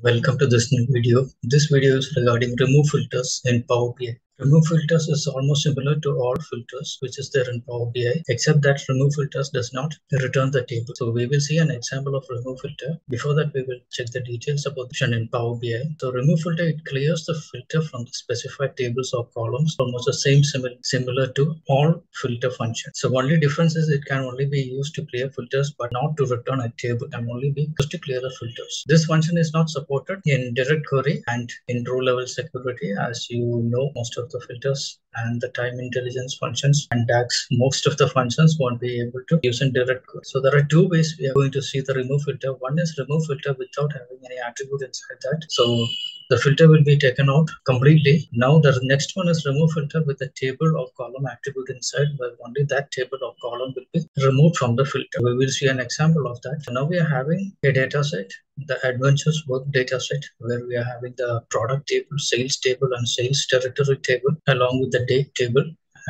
Welcome to this new video. This video is regarding remove filters in Power BI. Remove filters is almost similar to all filters which is there in Power BI except that remove filters does not return the table. So we will see an example of remove filter. Before that we will check the details about the in Power BI. So remove filter it clears the filter from the specified tables or columns almost the same similar similar to all filter functions. So only difference is it can only be used to clear filters but not to return a table. It can only be used to clear the filters. This function is not supported in direct query and in row level security as you know most of the filters and the time intelligence functions and DAX, most of the functions won't be able to use in direct code. So there are two ways we are going to see the remove filter. One is remove filter without having any attribute inside that. So the filter will be taken out completely. Now the next one is remove filter with a table or column attribute inside where only that table or column will be removed from the filter. We will see an example of that. Now we are having a data set, the AdventureWorks data set where we are having the product table, sales table and sales territory table along with the date table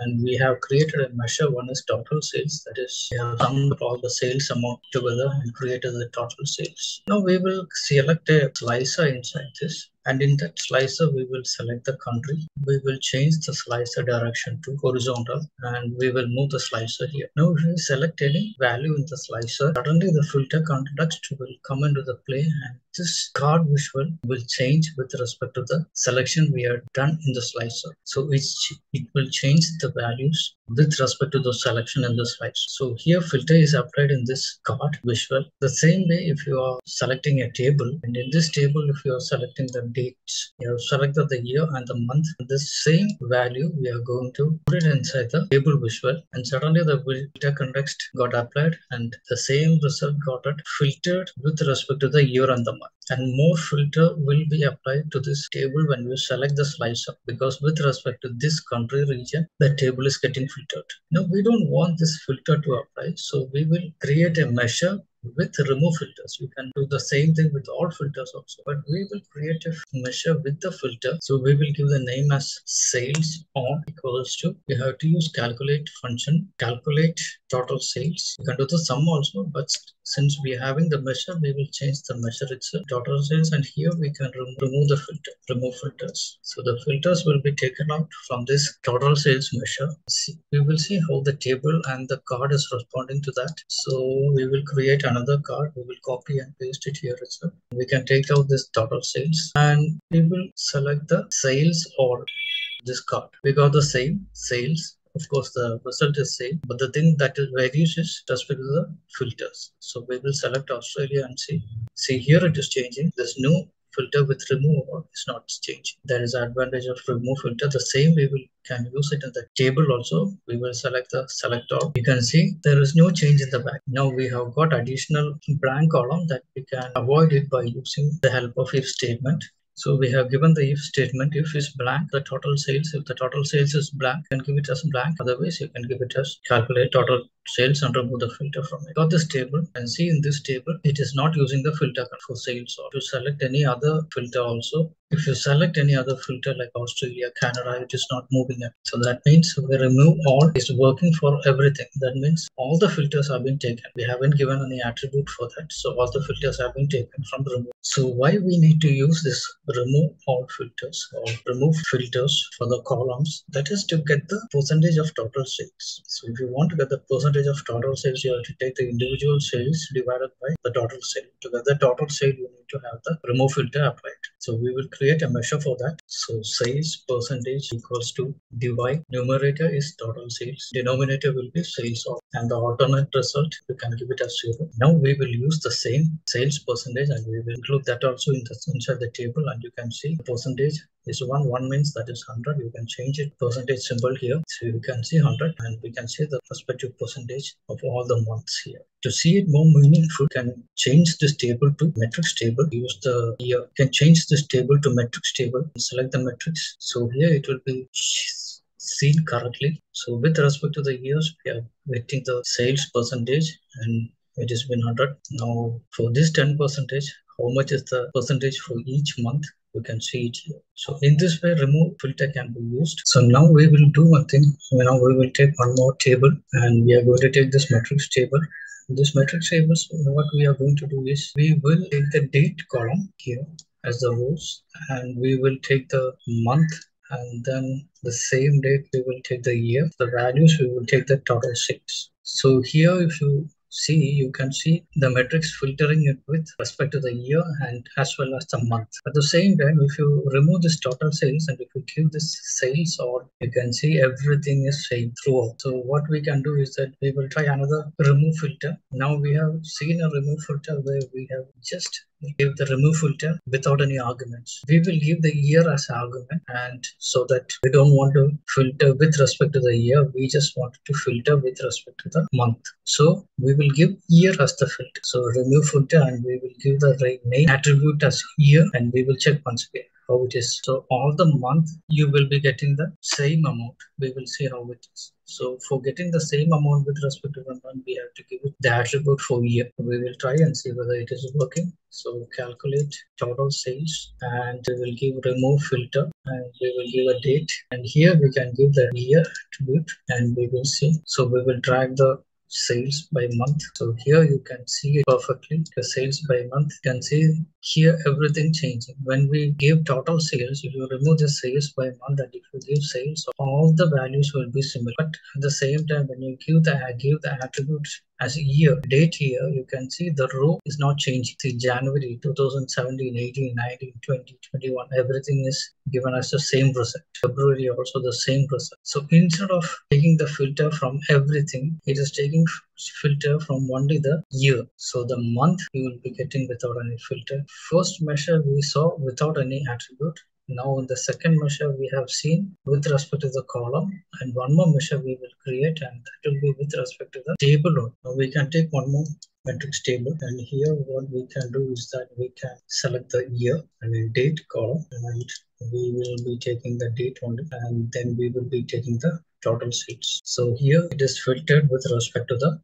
and we have created a measure one is total sales that is we have summed all the sales amount together and created the total sales now we will select a slicer inside this and in that slicer we will select the country. We will change the slicer direction to horizontal and we will move the slicer here. Now if we select any value in the slicer suddenly the filter context will come into the play and this card visual will change with respect to the selection we have done in the slicer so it's, it will change the values with respect to the selection in the slicer. So here filter is applied in this card visual. The same way if you are selecting a table and in this table if you are selecting the dates, you have selected the year and the month. The same value we are going to put it inside the table visual and suddenly the filter context got applied and the same result got it filtered with respect to the year and the month much and more filter will be applied to this table when you select the slicer because with respect to this country region the table is getting filtered now we don't want this filter to apply so we will create a measure with remove filters. You can do the same thing with all filters also, but we will create a measure with the filter. So we will give the name as sales on equals to, we have to use calculate function, calculate total sales. You can do the sum also, but since we are having the measure, we will change the measure itself, total sales, and here we can rem remove the filter, remove filters. So the filters will be taken out from this total sales measure. We will see how the table and the card is responding to that. So we will create another card. We will copy and paste it here as well. We can take out this total sales and we will select the sales or this card. We got the same sales of course the result is same but the thing that is varies is just with the filters. So we will select australia and see. See here it is changing. This new filter with remove is not changing. There is advantage of remove filter. The same we will can use it in the table also. We will select the select all you can see there is no change in the back. Now we have got additional blank column that we can avoid it by using the help of if statement so we have given the if statement. If is blank, the total sales. If the total sales is blank, you can give it as blank. Otherwise, you can give it as calculate total sales and remove the filter from it. Got this table and see in this table, it is not using the filter for sales or to select any other filter also. If you select any other filter like Australia, Canada, it is not moving it. So that means we remove all is working for everything. That means all the filters have been taken. We haven't given any attribute for that. So all the filters have been taken from remove. So why we need to use this remove all filters or remove filters for the columns? That is to get the percentage of total sales. So if you want to get the percentage of total sales, you have to take the individual sales divided by the total sale. To get the total sale, you need to have the remove filter applied. So we will create a measure for that. So sales percentage equals to divide. Numerator is total sales. Denominator will be sales of. And the alternate result, you can give it as zero. Now we will use the same sales percentage and we will include that also in the, inside the table and you can see percentage is 1 1 means that is 100 you can change it. Percentage symbol here. So you can see 100 and we can see the respective percentage of all the months here. To see it more meaningful can change this table to matrix table. Use the year can change this table to matrix table select the matrix so here it will be seen correctly. So with respect to the years we are getting the sales percentage and it has been 100 now for this 10 percentage how much is the percentage for each month we can see it here. So in this way, remove filter can be used. So now we will do one thing. Now we will take one more table and we are going to take this matrix table. This matrix table, what we are going to do is we will take the date column here as the rows and we will take the month and then the same date we will take the year the values we will take the total six. so here if you see you can see the matrix filtering it with respect to the year and as well as the month. At the same time if you remove this total sales and if you give this sales or you can see everything is same throughout. So what we can do is that we will try another remove filter. Now we have seen a remove filter where we have just give the remove filter without any arguments. We will give the year as argument and so that we don't want to filter with respect to the year. We just want to filter with respect to the month. So we will give year as the filter. So remove filter and we will give the right name attribute as year and we will check once again how it is. So all the month you will be getting the same amount. We will see how it is. So for getting the same amount with respect to the month, we have to give it the attribute for year. We will try and see whether it is working. So calculate total sales and we will give remove filter and we will give a date. And here we can give the year attribute and we will see. So we will drag the sales by month. So here you can see it perfectly the sales by month. You can see here everything changing. When we give total sales, if you remove the sales by month and if you give sales, all the values will be similar. But at the same time, when you give the give the attributes as a year, date here, you can see the row is not changing. See January 2017, 18, 19, 20, 21, everything is given as the same result. February also the same result. So instead of taking the filter from everything, it is taking filter from only the year. So the month you will be getting without any filter. First measure we saw without any attribute. Now in the second measure we have seen with respect to the column and one more measure we will create and that will be with respect to the table. Now we can take one more matrix table and here what we can do is that we can select the year and date column and we will be taking the date only and then we will be taking the total seats. So here it is filtered with respect to the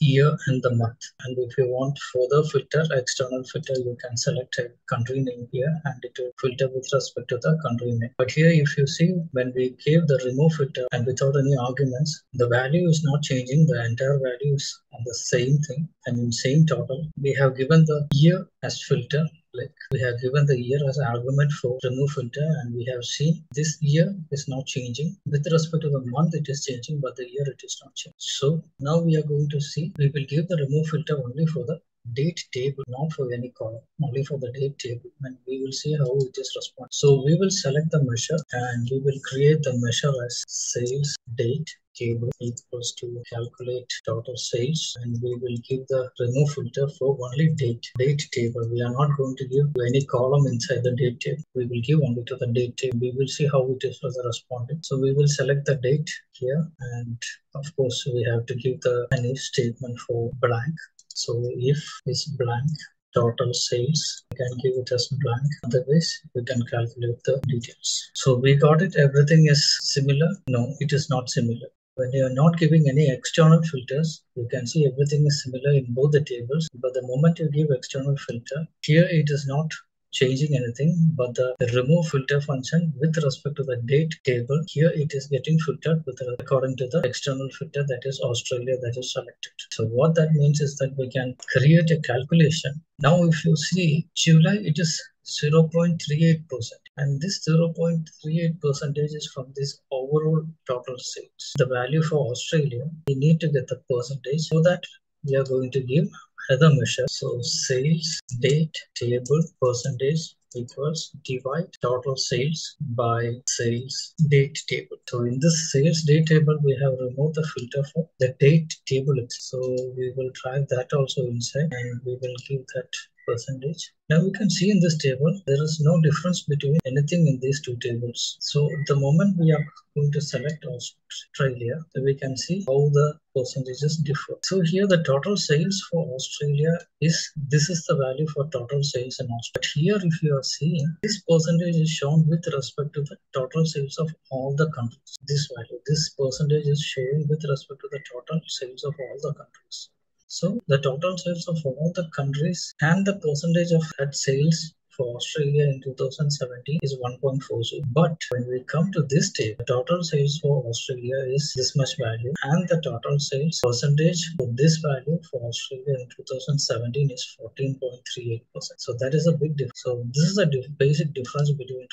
year and the month. And if you want further filter, external filter, you can select a country name here and it will filter with respect to the country name. But here if you see when we gave the remove filter and without any arguments, the value is not changing. The entire value is the same thing and in same total. We have given the year as filter like we have given the year as an argument for remove filter and we have seen this year is not changing with respect to the month it is changing but the year it is not changing so now we are going to see we will give the remove filter only for the date table, not for any column, only for the date table. And we will see how it is respond. So we will select the measure and we will create the measure as sales date table equals to calculate total sales and we will give the remove filter for only date date table. We are not going to give any column inside the date table. We will give only to the date table. We will see how it is for the respondent. So we will select the date here and of course we have to give the any statement for blank. So if is blank total sales we can give it as blank. Otherwise we can calculate the details. So we got it. Everything is similar? No it is not similar when you are not giving any external filters, you can see everything is similar in both the tables. But the moment you give external filter, here it is not changing anything, but the remove filter function with respect to the date table, here it is getting filtered with according to the external filter that is Australia that is selected. So what that means is that we can create a calculation. Now if you see July, it is 0.38%. And this 0.38 percentage is from this overall total sales. The value for Australia, we need to get the percentage so that we are going to give other measure. So sales date table percentage equals divide total sales by sales date table. So in this sales date table, we have removed the filter for the date table. So we will drag that also inside and we will give that percentage. Now we can see in this table, there is no difference between anything in these two tables. So the moment we are going to select Australia, we can see how the percentages differ. So here the total sales for Australia is, this is the value for total sales in Australia. But here if you are seeing, this percentage is shown with respect to the total sales of all the countries. This value, this percentage is showing with respect to the total sales of all the countries. So the total sales of all the countries and the percentage of that sales for Australia in 2017 is 1.40. But when we come to this table, total sales for Australia is this much value and the total sales percentage for this value for Australia in 2017 is 14.38%. So that is a big difference. So this is a basic difference between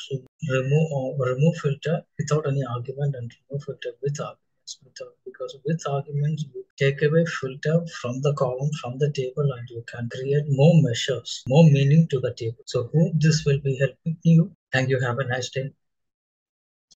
remove or remove filter without any argument and remove filter with argument because with arguments you take away filter from the column from the table and you can create more measures more meaning to the table. So hope this will be helping you. Thank you. Have a nice day